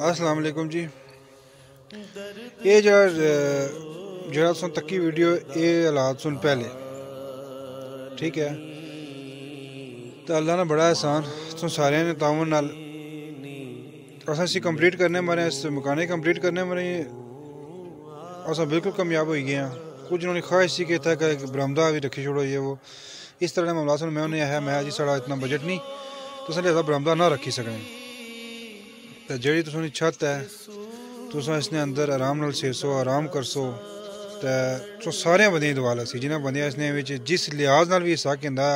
السلام علیکم جی یہ جو جڑا سن تکی ویڈیو اے حالات سن پہلے ٹھیک ہے تو اللہ نے بڑا احسان سن سارے نے تعاون نال اسا اسی کمپلیٹ کرنے مرے اس مکانے کمپلیٹ کرنے مرے اسا بالکل کامیاب ہوئی گئے ہیں کچھ انہوں نے خواہش سی کہ تھا کہ برامدہ بھی رکھی چھوڑو یہ وہ۔ اس طرح معاملہ سن، میں انہیں ہے، میں جی ساڑا اتنا بجٹ نہیں، تو سن لہذا برامدہ نہ رکھی سکنے۔ تو جیڑی تو سنی چھت ہے تو سن اس نے اندر آرام نال سیر سو آرام کر سو تو سارے بندے دعا سی جنہیں بندے اس نے جس لحاظ نال بھی حصہ کہندا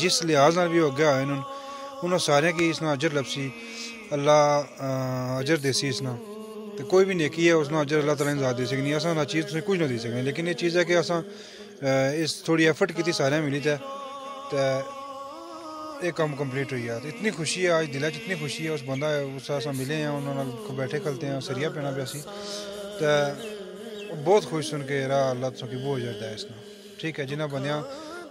جس لحاظ نال بھی ہو گیا ہوئے انہوں انہوں سارے کی اس نے اجر لپسی اللہ اجر دے سی اس نے تو کوئی بھی نیکی ہے اس اجر اللہ تعالیٰ نے ذات دے سکنی اساں نہ چیز تسیں کچھ نہ دے سکنے لیکن یہ چیز ہے کہ اساں اس تھوڑی ایفرٹ کیتی سارے ملی تے تو یہ کام کمپلیٹ ہوئی ہے اتنی خوشی ہے آج دل اتنی خوشی ہے اس بندہ اس اساں ملے ہیں انہوں نے بیٹھے کھلتے ہیں سریا پینا پیا سی تو بہت خوش سن کے راہ اللہ تو کی بہت جرد ہے اس نے ٹھیک ہے جنہیں بندیاں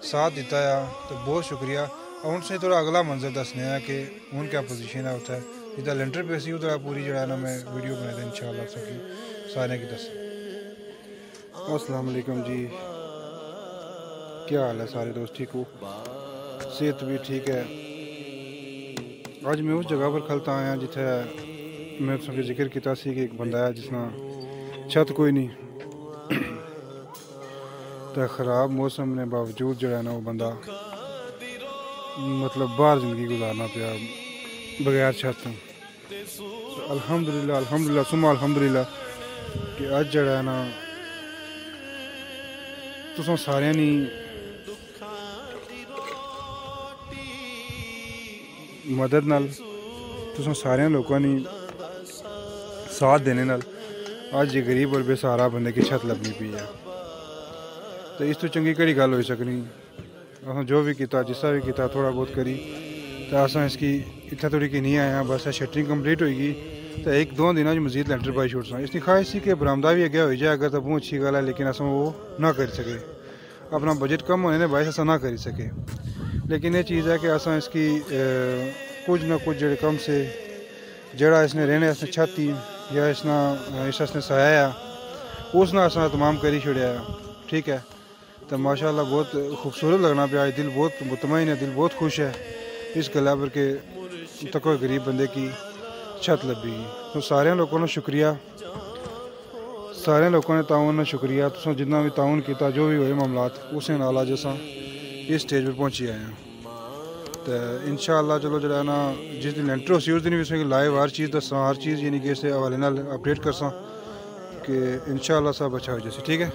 ساتھ دیتا ہے تو بہت شکریہ اور ان سے تھوڑا اگلا منظر دسنے ہے کہ ان کیا پوزیشن ہے اتنا جدھر لینٹر پہ سی ادھر پوری جڑا نا میں ویڈیو بنا دیں انشاءاللہ سکی سارے کی دس السلام علیکم جی کیا حال ہے سارے دوست ٹھیک ہو صحت بھی ٹھیک ہے آج میں اس جگہ پر کھلتا آیا جتھے میں اس کے ذکر کیتا سی کہ ایک بندہ ہے جس نے چھت کوئی نہیں تو خراب موسم نے باوجود جو ہے نا وہ بندہ مطلب باہر زندگی گزارنا پیا بغیر چھت الحمدللہ الحمدللہ سما الحمدللہ کہ اج جڑا ہے نا، تساں سارے نہیں مدد نال، تساں سارے لوگوں نے ساتھ دینے نال اج یہ غریب اور بے سہارا بندے کی چھت لبنی پی ہے۔ تو اس تو چنگی کہڑی گل ہوئی سکنی؟ جو بھی کیتا، جسا بھی کیتا، تھوڑا بہت کری۔ تو اساں اس کی اتنا تھوڑی کی نہیں آیا بس شٹرنگ کمپلیٹ ہوئی گی تو ایک دو دنوں مزید لینٹر پائی چھوڑ سا اس کی خواہش سی کہ برامدہ بھی اگیا ہوئی جائے اگر تو بہت اچھی گل ہے لیکن اساں وہ نہ کر سکے اپنا بجٹ کم ہونے نے باعث اساں نہ کر سکے لیکن یہ چیز ہے کہ اساں اس کی کچھ نہ کچھ جڑے کم سے جڑا اس نے رہنے اس نے چھتی یا اس نے اس نے سایا اس نے اساں تمام کری چھڑیا ٹھیک ہے تو ماشاء اللہ بہت خوبصورت لگنا پیا دل بہت مطمئن ہے دل بہت خوش ہے اس گلا پر کہ تک غریب بندے کی چھت لبی۔ تو سارے لوگوں نے شکریہ۔ سارے لوگوں نے تعاون نے شکریہ۔ تو جتنا بھی تعاون کیتا، جو بھی ہوئے معاملات اسے نال جیسا اس سٹیج پر پہنچی آئے ہیں۔ تو ان شاء اللہ چلو جڑا نا، جس دن لینٹر ہوسی اس دن بھی اس میں لائیو ہر چیز دساں، ہر چیز یعنی کہ اسے حوالے نال اپڈیٹ کرساں کہ ان شاء اللہ سب اچھا ہو جیسے ٹھیک ہے؟